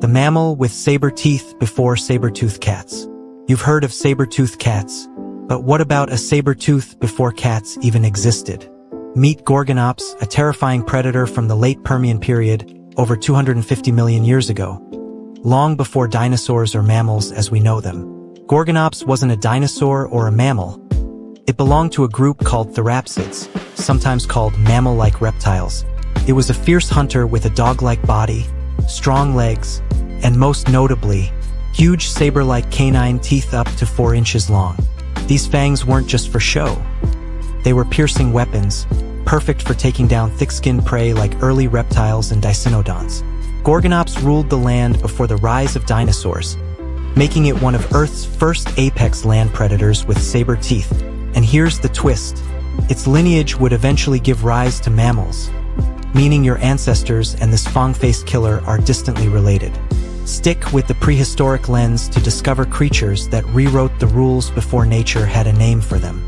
the mammal with saber teeth before saber-toothed cats. You've heard of saber-toothed cats, but what about a saber tooth before cats even existed? Meet Gorgonops, a terrifying predator from the late Permian period, over 250 million years ago, long before dinosaurs or mammals as we know them. Gorgonops wasn't a dinosaur or a mammal. It belonged to a group called therapsids, sometimes called mammal-like reptiles. It was a fierce hunter with a dog-like body, strong legs, and most notably, huge saber-like canine teeth up to 4 inches long. These fangs weren't just for show. They were piercing weapons, perfect for taking down thick-skinned prey like early reptiles and dicynodonts. Gorgonops ruled the land before the rise of dinosaurs, making it one of Earth's first apex land predators with saber teeth. And here's the twist. Its lineage would eventually give rise to mammals, meaning your ancestors and this fang-faced killer are distantly related. Stick with the prehistoric lens to discover creatures that rewrote the rules before nature had a name for them.